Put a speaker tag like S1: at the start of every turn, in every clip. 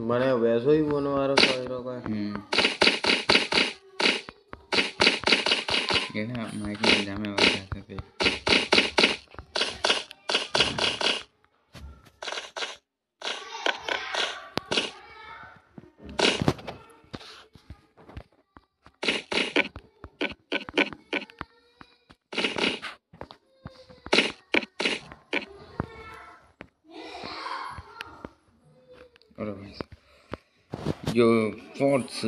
S1: मैंने वैसे ही बनवा रहा કા હમ
S2: हम्म। ये ना माइक में जामे भाई जो फोर्ट्स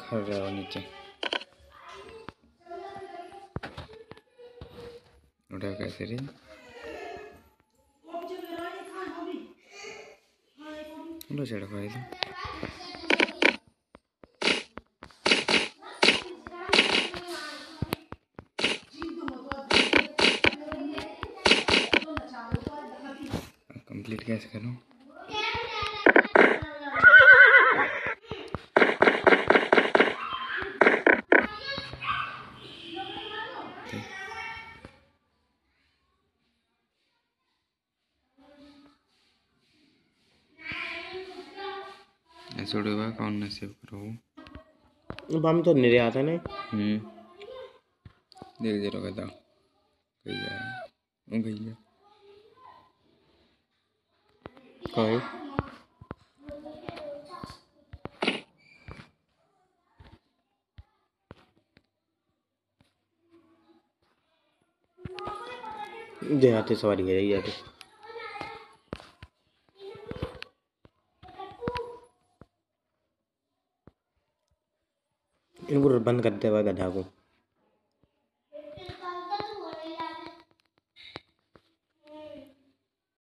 S2: खा रहा है नीचे कैसे रे उठा चढ़ पाए तो कंप्लीट कैसे करूँ ऐसे उड़ेगा कौन ना सेव करो?
S1: अब हम तो नहीं आता
S2: हम्म। देख जरा कहता ओ
S1: कहीं देहाती सवारी है इनको बंद करते हुए गधा को।